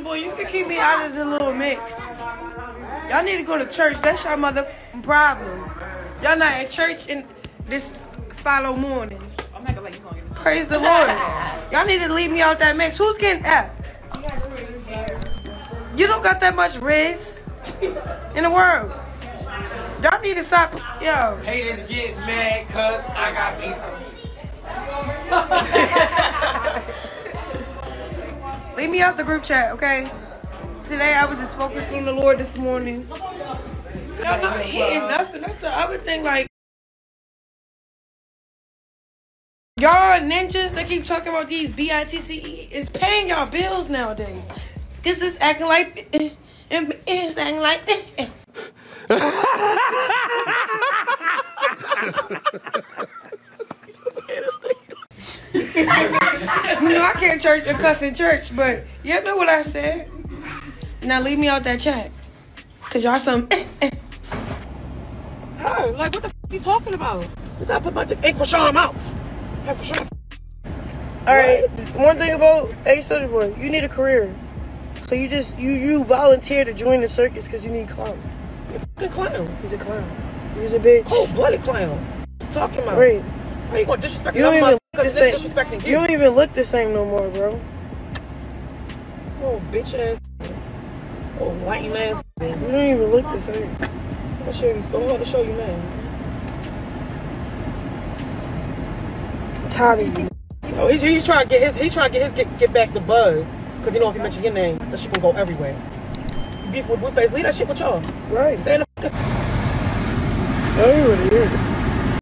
Soulja Boy, you can keep me out of the little mix. Y'all need to go to church. That's your mother problem. Y'all not at church in this follow morning. I'm not gonna let you go. Praise the Lord. Y'all need to leave me out that mix. Who's getting F? You don't got that much riz in the world. Y'all need to stop. Yo. Haters get mad cause I got me some. Leave me out the group chat, okay? Today I was just focused on the Lord this morning. Y'all not hitting nothing. That's the other thing. Like, y'all ninjas that keep talking about these BITCE is paying y'all bills nowadays. This is acting like it's acting like. you know I can't church a cuss in church, but y'all know what I said. Now leave me out that chat, cause y'all some. Eh, eh. Her, like, what the f you talking about? Is I put my dick, hey, Chrisean, out. All right. One thing about A Soulja Boy, you need a career. So you just you you volunteer to join the circus because you need clout. Good clown. He's a clown. He's a bitch. Oh, bloody clown. What you talking about? Great. How you gonna disrespect You don't even the same. disrespecting You you. don't even look the same no more, bro. Oh, bitch ass. Oh, lame ass. You don't even look the same. Show you. Don't to show you, man. I'm tired of you. Oh, he's, he's trying to get his. He's trying to get his get, get back the buzz. Cause you know if you mention your name, that shit gonna go everywhere. Beef with Blueface, leave that shit with y'all. Right. Stay in the. I ain't really here.